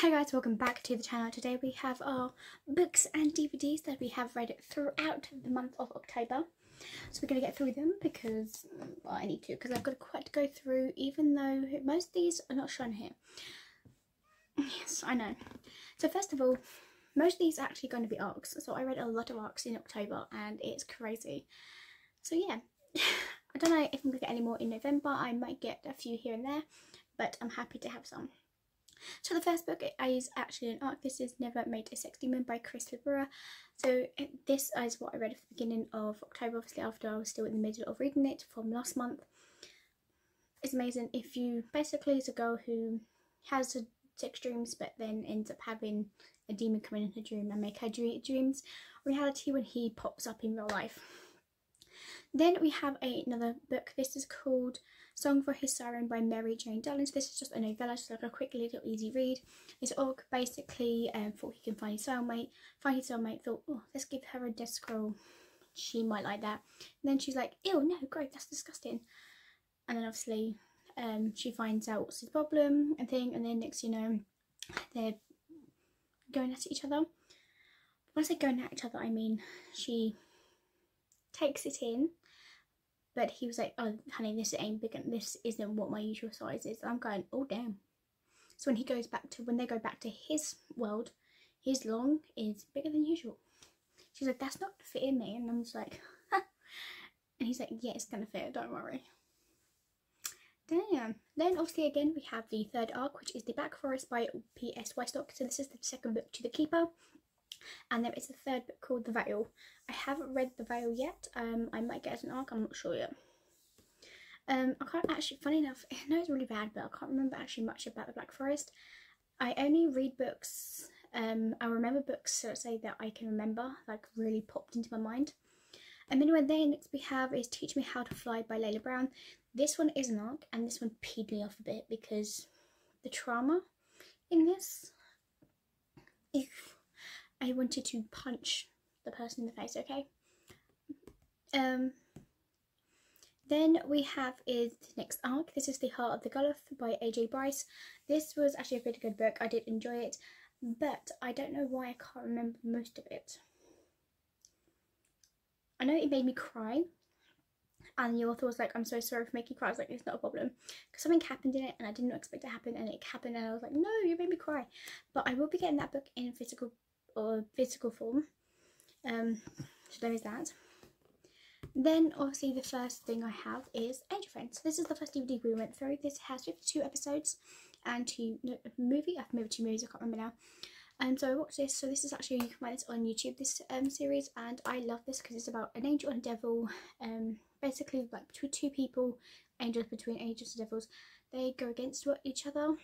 Hi guys, welcome back to the channel. Today we have our books and DVDs that we have read throughout the month of October. So we're going to get through them because, well I need to, because I've got quite to go through even though most of these are not shown here. Yes, I know. So first of all, most of these are actually going to be arcs. So I read a lot of arcs in October and it's crazy. So yeah, I don't know if I'm going to get any more in November. I might get a few here and there, but I'm happy to have some. So the first book I is actually an arc. This is Never Made a Sex Demon by Chris Libera. So uh, this is what I read at the beginning of October, obviously after I was still in the middle of reading it from last month. It's amazing if you, basically it's a girl who has sex dreams but then ends up having a demon come in her dream and make her dreams reality when he pops up in real life. Then we have another book. This is called Song for His Siren by Mary Jane Darling. this is just a novella, just like a quick little easy read. This orc basically um, thought he can find his soulmate, find his soulmate, thought, oh, let's give her a death scroll. She might like that. And then she's like, ew, no, great, that's disgusting. And then obviously um, she finds out what's his problem and thing, and then next you know, they're going at each other. When I say going at each other, I mean she takes it in but he was like, "Oh, honey, this ain't big. And this isn't what my usual size is." I'm going, "Oh, damn." So when he goes back to when they go back to his world, his long is bigger than usual. She's like, "That's not gonna fit in me," and I'm just like, and he's like, "Yeah, it's gonna fit. Don't worry." Damn. Then obviously again we have the third arc, which is the Black Forest by P.S. Westlock. So this is the second book to the Keeper and there is a third book called The Veil. I haven't read The Veil yet. Um, I might get an arc. I'm not sure yet. Um, I can't actually. Funny enough, I know it's really bad, but I can't remember actually much about the Black Forest. I only read books. Um, I remember books, so say that I can remember, like really popped into my mind. And then anyway, then next we have is Teach Me How to Fly by Layla Brown. This one is an arc, and this one peed me off a bit because the trauma in this. If I wanted to punch the person in the face, okay? Um, then we have is the next arc. This is The Heart of the Goliath by AJ Bryce. This was actually a pretty good book. I did enjoy it, but I don't know why I can't remember most of it. I know it made me cry, and the author was like, I'm so sorry for making you cry. I was like, it's not a problem. Because something happened in it and I didn't expect it to happen and it happened and I was like, no, you made me cry. But I will be getting that book in physical or physical form. Um, so there is that. Then obviously the first thing I have is Angel Friends. This is the first DVD we went through. This has 52 episodes and two no, movie. I've moved two movies, I can't remember now. Um, so I watched this. So this is actually you can find this on YouTube. This um series, and I love this because it's about an angel and a devil. Um, basically like between two people, angels between angels and devils. They go against each other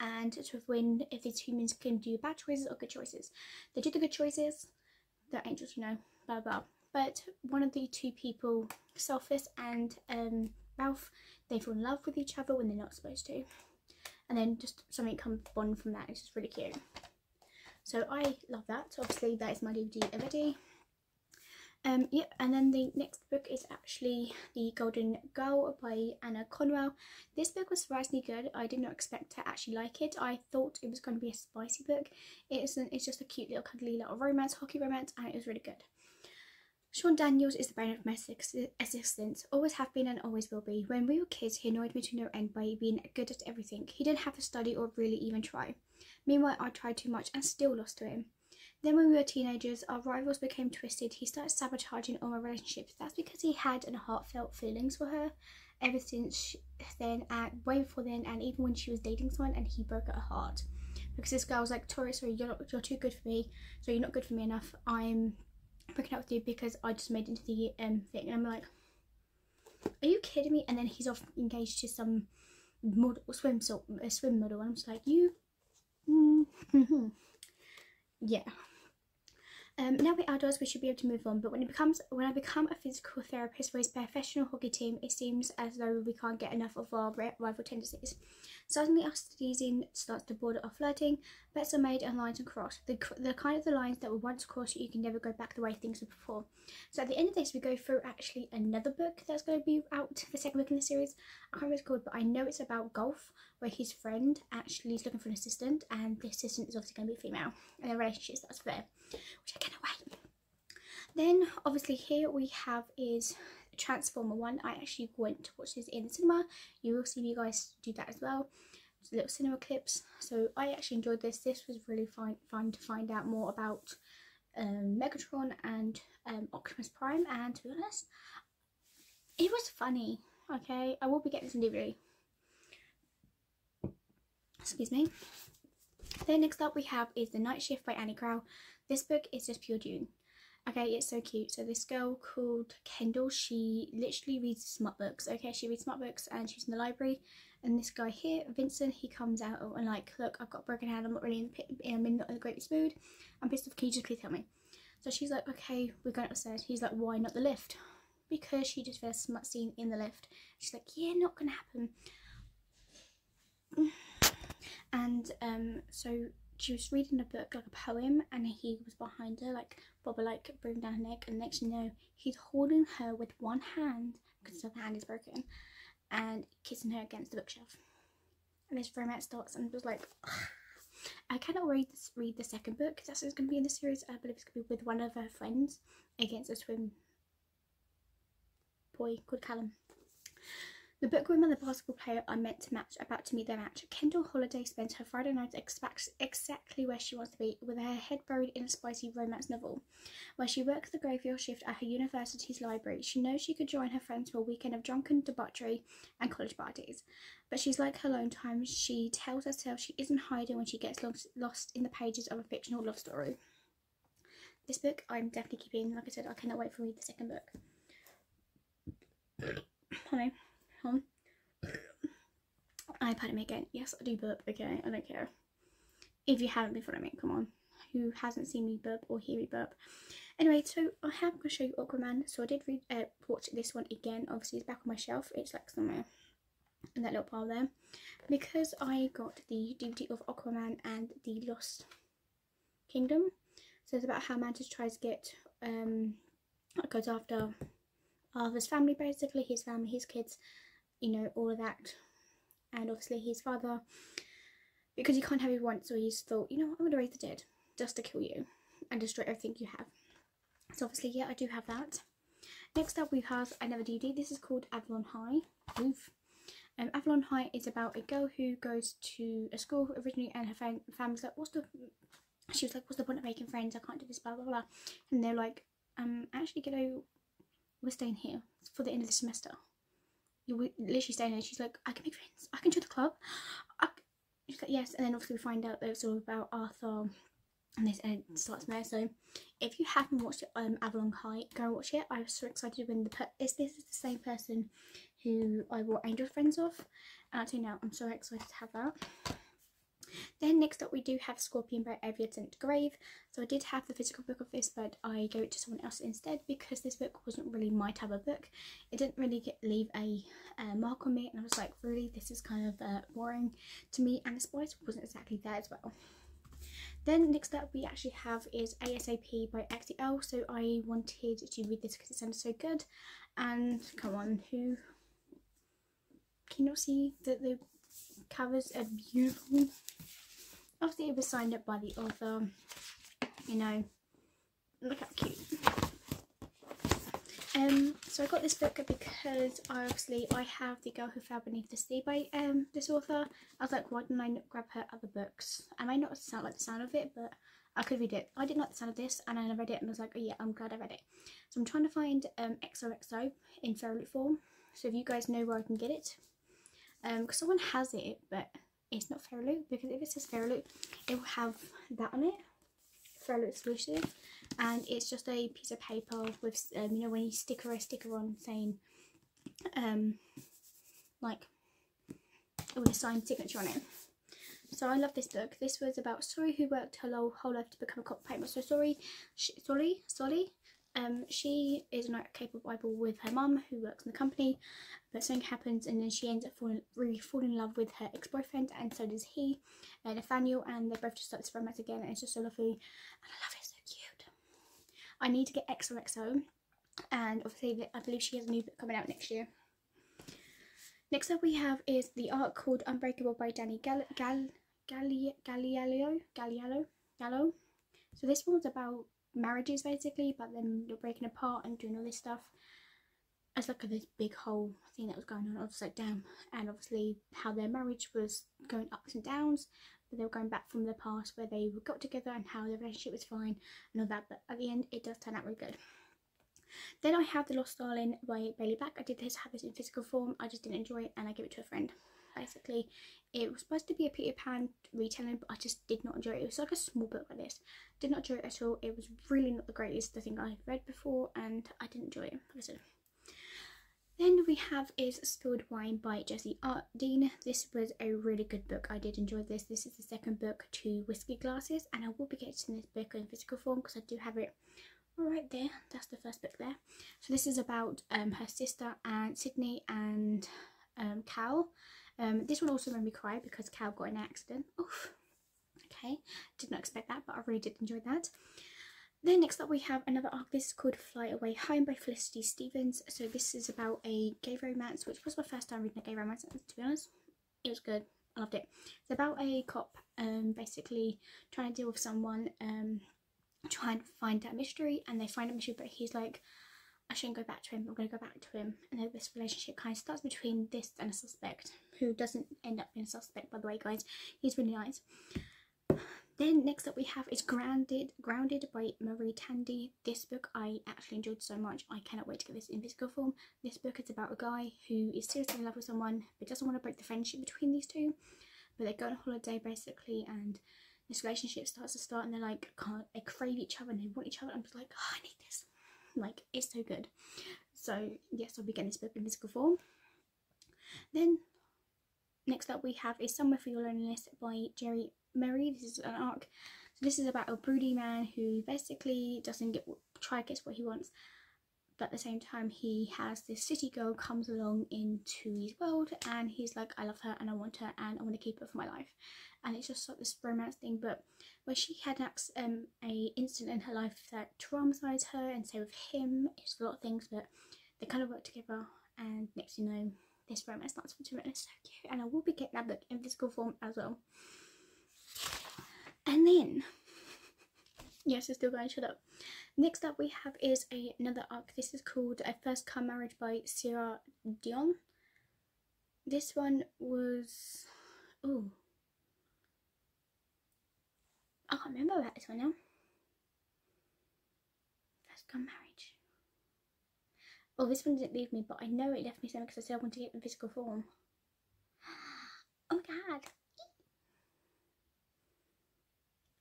and to win if these humans can do bad choices or good choices. They do the good choices, they're angels, you know, blah blah. But one of the two people, Sophus and um, Ralph, they fall in love with each other when they're not supposed to. And then just something comes bond from that. It's just really cute. So I love that. Obviously, that is my DVD already. Um, yep, and then the next book is actually The Golden Girl by Anna Conwell. This book was surprisingly good. I did not expect to actually like it. I thought it was going to be a spicy book. It isn't, it's just a cute little cuddly little romance, hockey romance, and it was really good. Sean Daniels is the brain of my existence, always have been and always will be. When we were kids, he annoyed me to no end by being good at everything. He didn't have to study or really even try. Meanwhile, I tried too much and still lost to him. Then when we were teenagers, our rivals became twisted. He started sabotaging all my relationships. That's because he had an heartfelt feelings for her ever since then, and way before then, and even when she was dating someone, and he broke her heart. Because this girl was like, Tori, sorry, you're, not, you're too good for me, so you're not good for me enough. I'm breaking up with you because I just made into the um, thing. And I'm like, are you kidding me? And then he's off engaged to some model, swim, so, a swim model, and I'm just like, you. Mm -hmm. yeah. Um, now we're outdoors, we should be able to move on. But when it becomes when I become a physical therapist for his professional hockey team, it seems as though we can't get enough of our rival tendencies. Suddenly, our teasing starts to border of flirting, Bets are made and lines are crossed. The, the kind of the lines that were once crossed, you can never go back the way things were before. So at the end of this, we go through actually another book that's going to be out, the second book in the series. I can't remember what it's called, but I know it's about golf, where his friend actually is looking for an assistant, and the assistant is obviously going to be female, and the relationship that's there, which I cannot wait. Then obviously here we have is Transformer 1. I actually went to watch this in the cinema. You will see me guys do that as well little cinema clips. So I actually enjoyed this. This was really fun, fun to find out more about um, Megatron and um, Optimus Prime. And to be honest, it was funny. Okay, I will be getting this DVD. Excuse me. Then next up we have is The Night Shift by Annie Crown. This book is just pure June. Okay, it's so cute. So this girl called Kendall, she literally reads smart books. Okay, she reads smart books and she's in the library and this guy here, Vincent, he comes out and like, look, I've got a broken hand. I'm not really in the I'm in not in the greatest mood. I'm pissed off. Can you just please tell me? So she's like, okay, we're going upstairs. He's like, why not the lift? Because she just felt smut scene in the lift. She's like, yeah, not gonna happen. And um, so she was reading a book, like a poem, and he was behind her, like probably like bringing down her neck. And next you know, he's holding her with one hand because the other hand is broken, and kissing her against the bookshelf. And this romance starts and was like, Ugh. I cannot read this, read the second book because that's what's going to be in the series. Uh, I believe it's going to be with one of her friends against a swim boy called Callum. The bookworm and the basketball player are meant to match, about to meet their match. Kendall Holiday spends her Friday nights exactly where she wants to be, with her head buried in a spicy romance novel. Where she works the graveyard shift at her university's library, she knows she could join her friends for a weekend of drunken debauchery and college parties. But she's like her alone time. She tells herself she isn't hiding when she gets lost, lost in the pages of a fictional love story. This book I'm definitely keeping. Like I said, I cannot wait for read the second book. Honey. I pardon me again. Yes, I do burp, okay? I don't care. If you haven't been following me, come on. Who hasn't seen me burp or hear me burp? Anyway, so I have going to show you Aquaman. So I did read, uh, watch this one again. Obviously, it's back on my shelf. It's like somewhere in that little pile there. Because I got the DVD of Aquaman and the Lost Kingdom. So it's about how Mantis tries to get, um, goes after Arthur's family, basically, his family, his kids, you know, all of that. And obviously his father, because he can't have you once, so he's thought, you know I'm going to raise the dead just to kill you and destroy everything you have. So obviously, yeah, I do have that. Next up we have another DVD. This is called Avalon High. Oof. Um, Avalon High is about a girl who goes to a school originally and her fam family's like, what's the... She was like, what's the point of making friends? I can't do this, blah, blah, blah. And they're like, um, actually, you know, we're staying here for the end of the semester you're literally staying there. She's like, I can make friends. I can join the club. I, she's like, yes. And then obviously we find out that it's all about Arthur and this and it starts there. So if you haven't watched it, um, Avalon High, go watch it. I was so excited when the per is this is the same person who I bought Angel Friends off. And you now, I'm so excited to have that. Then next up we do have Scorpion by Evian Grave. So I did have the physical book of this but I gave it to someone else instead because this book wasn't really my type of book. It didn't really get, leave a uh, mark on me and I was like really this is kind of uh, boring to me and the spice wasn't exactly there as well. Then next up we actually have is ASAP by XL. So I wanted to read this because it sounded so good and come on who can you not see that the covers are beautiful obviously it was signed up by the author you know. Look how cute. Um so i got this book because I obviously i have the girl who fell beneath the sea by um this author. I was like why didn't i grab her other books? I may not sound like the sound of it but i could read it. I didn't like the sound of this and i read it and I was like oh yeah i'm glad i read it. So i'm trying to find um xoxo in fairy form. So if you guys know where i can get it um because someone has it but it's not Fairyloot because if it says Fairyloot it will have that on it Fairyloot exclusive. And it's just a piece of paper with um, you know when you sticker a sticker on saying um like with a signed signature on it. So I love this book. This was about Sori who worked her whole life to become a cop painter. So Sori sorry Sori Um, she is not capable with her mum, who works in the company, but something happens, and then she ends up falling really falling in love with her ex boyfriend, and so does he, uh, Nathaniel, and they both just start this romance again, and it's just so lovely, and I love it, so cute. I need to get XOXO, and obviously I believe she has a new book coming out next year. Next up we have is the art called Unbreakable by Danny Gal Gal Galli Galliello Galliello Gallo. So this one's about marriages basically, but then you're breaking apart and doing all this stuff. It's like a, this big whole thing that was going on upside down, and obviously how their marriage was going ups and downs, but they were going back from the past where they got together and how their relationship was fine and all that. But at the end, it does turn out really good. Then I have The Lost Darling by Bailey Back I did this have this in physical form. I just didn't enjoy it and I gave it to a friend. Basically, it was supposed to be a Peter Pan retelling, but I just did not enjoy it. It was like a small book like this. Did not enjoy it at all. It was really not the greatest I think I've read before, and I didn't enjoy it. Like I said. Then we have is Spilled Wine by Jessie Dean. This was a really good book. I did enjoy this. This is the second book to Whiskey Glasses, and I will be getting this book in physical form because I do have it right there that's the first book there so this is about um, her sister and Sydney and um, Cal um, this one also made me cry because Cal got in an accident. Oof. okay. Did not expect that but I really did enjoy that. Then next up we have another arc this is called Fly Away Home by Felicity Stevens. So this is about a gay romance which was my first time reading a gay romance to be honest. It was good. I loved it. It's about a cop um, basically trying to deal with someone um, try and find that mystery and they find a mystery but he's like I shouldn't go back to him, I'm going to go back to him. And then this relationship kind of starts between this and a suspect, who doesn't end up being a suspect, by the way, guys. He's really nice. Then next up we have is Grounded Grounded by Marie Tandy. This book I actually enjoyed so much. I cannot wait to get this in physical form. This book is about a guy who is seriously in love with someone but doesn't want to break the friendship between these two. But they go on holiday basically and this relationship starts to start and they're like can't they crave each other and they want each other. I'm just like, oh, I need this. Like it's so good. So yes, I'll be getting this book in physical form. Then next up we have is Somewhere for Your Loneliness by Jerry Murray. This is an arc. So this is about a broody man who basically doesn't get try gets what he wants but at the same time he has this city girl comes along into his world and he's like I love her and I want her and I want to keep her for my life. And it's just like this romance thing. But where she had um, a incident in her life that traumatized her and so with him it's a lot of things but they kind of work together. And next you know this romance starts to and it's so cute. And I will be getting that book in physical form as well. And then yes it's still going to shut up next up we have is a, another arc this is called a first come marriage by Sierra Dion this one was oh I can't remember about this one now. First come marriage. Oh, this one didn't leave me, but I know it left me something because I said I want to get in physical form. Oh god.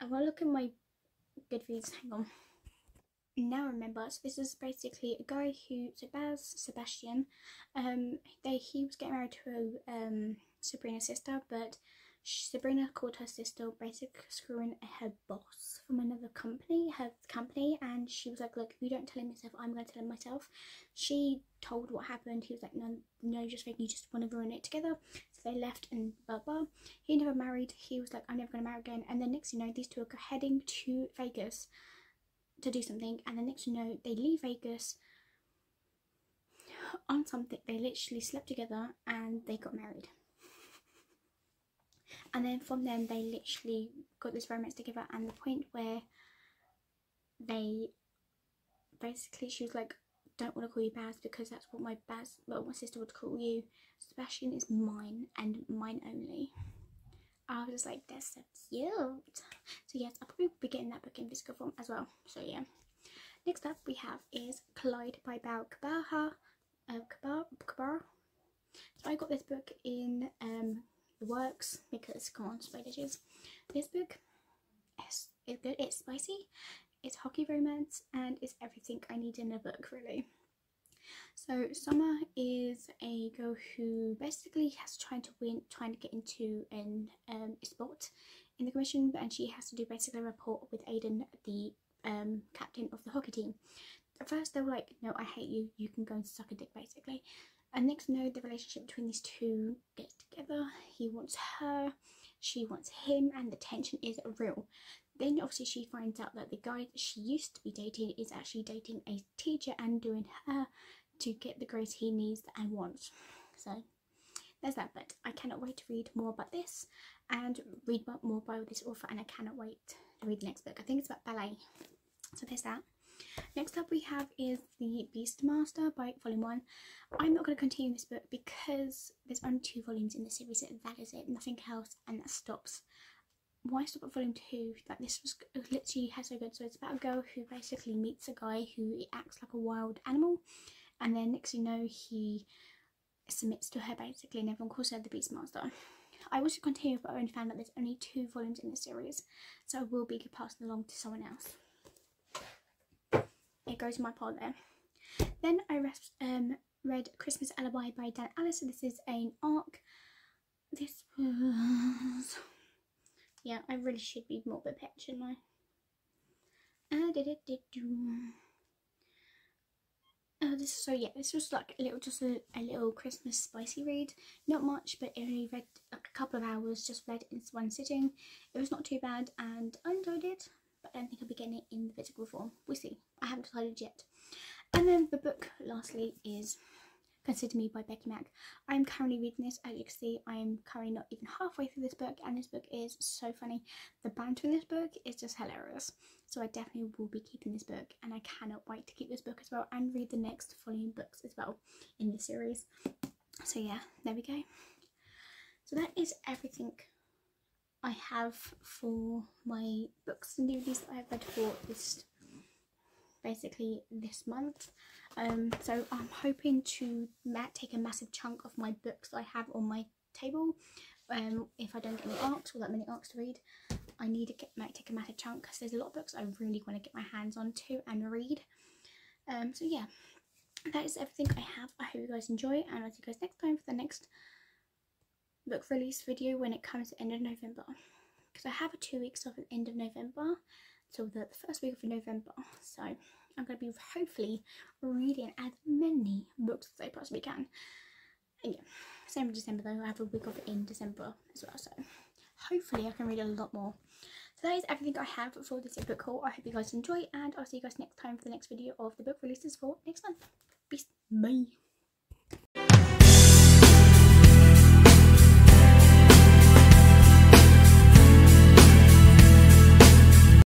I want to look at my good Goodreads. Hang on. Now remember, so this is basically a guy who, so Baz Sebastian, um, they he was getting married to um Sabrina's sister, but Sabrina called her sister basically screwing her boss from another company, her company, and she was like, "Look, you don't tell him yourself, I'm going to tell him myself." She told what happened. He was like, "No, no, just think you just want to ruin it together." So they left and blah blah. He never married. He was like, "I'm never going to marry again." And then next you know, these two are heading to Vegas to do something, and the next you know, they leave Vegas on something. They literally slept together and they got married and then from then they literally got this romance together and the point where they basically she was like don't want to call you Baz because that's what my Baz well my sister would call you Sebastian is mine and mine only I was just like that's so cute. So yes I'll probably be getting that book in physical form as well. So yeah. Next up we have is Collide by Bao Kabaha uh, Kabar, Kabar. so I got this book in um it works because come on spy this book is, is good it's spicy it's hockey romance and it's everything i need in a book really so summer is a girl who basically has trying to win trying to get into an um, a spot in the commission and she has to do basically a report with Aiden the um, captain of the hockey team at first they were like, no, I hate you, you can go and suck a dick basically. And next know the relationship between these two gets together. He wants her, she wants him, and the tension is real. Then obviously she finds out that the guy that she used to be dating is actually dating a teacher and doing her to get the grades he needs and wants. So there's that but I cannot wait to read more about this and read more by this author and I cannot wait to read the next book. I think it's about ballet. So there's that. Next up we have is The Beastmaster by Volume 1. I'm not going to continue this book because there's only two volumes in the series that is it, nothing else and that stops. Why stop at volume 2? Like this was literally has so good. So it's about a girl who basically meets a guy who acts like a wild animal and then next you know he submits to her basically and everyone calls her the Beastmaster. I wish to continue but I only found that there's only two volumes in the series so I will be passing along to someone else. It goes in my pile there. Then I um, read Christmas Alibi by Dan. So this is an arc. This was... Yeah, I really should be more prepared, shouldn't I? Uh, did it, did do. Uh, this so yeah, this was like a little, just a, a little Christmas spicy read. Not much, but only read like a couple of hours. Just read in one sitting. It was not too bad, and I enjoyed it. But I don't think I'll be getting it in the physical form. We'll see. I haven't decided yet. And then the book, lastly, is Consider Me by Becka Mack. I'm currently reading this. As you can see, I am currently not even halfway through this book, and this book is so funny. The banter in this book is just hilarious. So I definitely will be keeping this book, and I cannot wait to keep this book as well and read the next volume books as well in the series. So yeah, there we go. So that is everything I have for my books and DVDs that I've read for this basically this month. Um, so I'm hoping to take a massive chunk of my books I have on my table. Um, if I don't get any arcs or that many arcs to read, I need to get might take a massive chunk because there's a lot of books I really want to get my hands on to and read. Um, so yeah, that is everything I have. I hope you guys enjoy and I'll see you guys next time for the next book release video when it comes to end of November. Because I have a two weeks off at the end of November till the, first week of November. So I'm going to be hopefully reading as many books as I possibly can. And yeah, same in December though, I have a week off in December as well, so hopefully I can read a lot more. So that is everything I have for this book haul. I hope you guys enjoy and I'll see you guys next time for the next video of the book releases for next month. Peace. Bye.